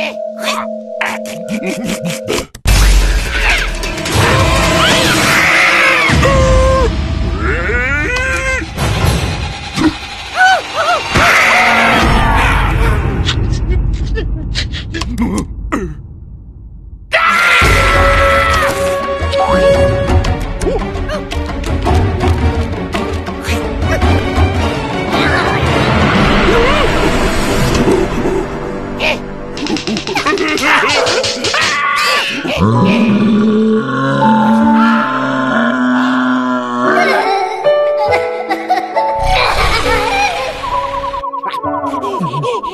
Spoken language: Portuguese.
Ha!